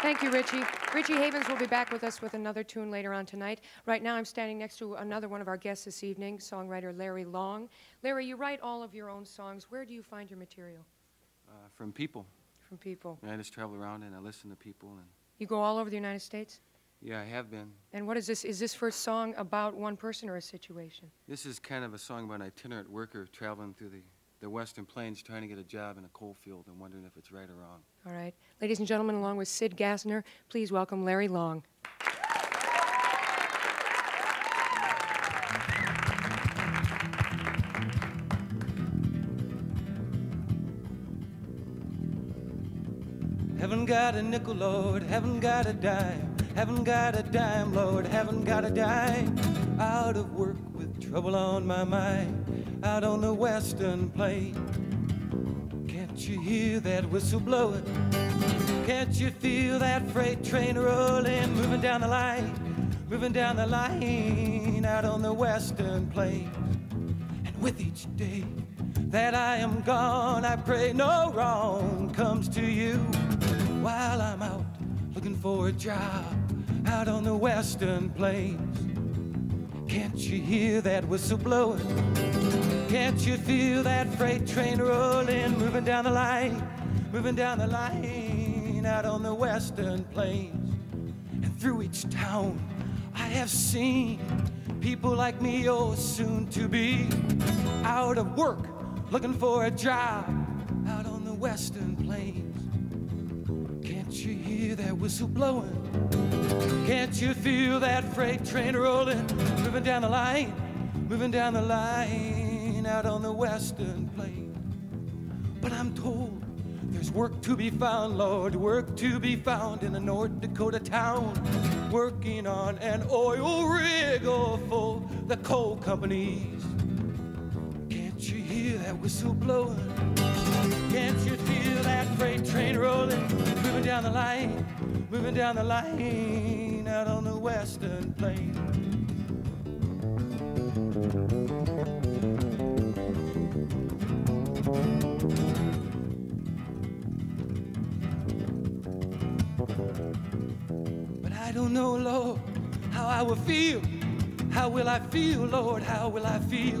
Thank you, Richie. Richie Havens will be back with us with another tune later on tonight. Right now, I'm standing next to another one of our guests this evening, songwriter Larry Long. Larry, you write all of your own songs. Where do you find your material? Uh, from people. From people. I just travel around and I listen to people. And you go all over the United States? Yeah, I have been. And what is this? Is this first song about one person or a situation? This is kind of a song about an itinerant worker traveling through the the Western Plains trying to get a job in a coal field and wondering if it's right or wrong. All right. Ladies and gentlemen, along with Sid Gasner, please welcome Larry Long. Haven't got a nickel, Lord, haven't got a dime, haven't got a dime, Lord, haven't got a dime. Out of work with trouble on my mind out on the western plain. Can't you hear that whistle blowing? Can't you feel that freight train rolling, moving down the line, moving down the line out on the western plain? And with each day that I am gone, I pray no wrong comes to you while I'm out looking for a job out on the western plains. Can't you hear that whistle blowing? Can't you feel that freight train rolling, moving down the line, moving down the line out on the western plains? And through each town, I have seen people like me, oh, soon to be out of work, looking for a job out on the western plains. Can't you hear that whistle blowing? Can't you feel that freight train rolling, moving down the line, moving down the line out on the western plain? But I'm told there's work to be found, Lord, work to be found in a North Dakota town, working on an oil rig oh, for the coal companies. Can't you hear that whistle blowing? Can't you feel that freight train rolling, moving down the line, moving down the line? out on the western plain. But I don't know, Lord, how I will feel. How will I feel, Lord? How will I feel?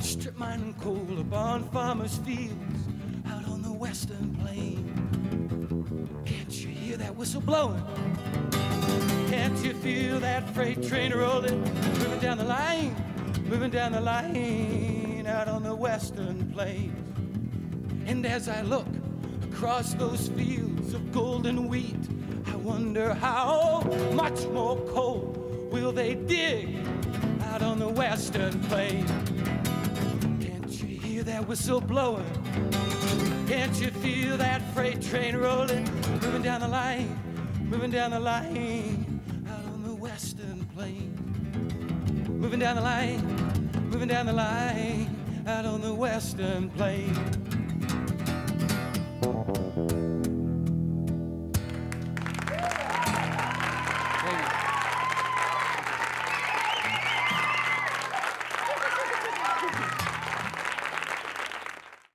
Strip mine and coal upon farmers' fields out on the western plain. Can't you hear that whistle blowing? Can't you feel that freight train rolling, moving down the line, moving down the line out on the western plains? And as I look across those fields of golden wheat, I wonder how much more coal will they dig out on the western plain. Can't you hear that whistle blowing? Can't you feel that freight train rolling, moving down the line, moving down the line? Out on the western plain. Moving down the line, moving down the line, out on the western plain.